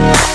Yeah.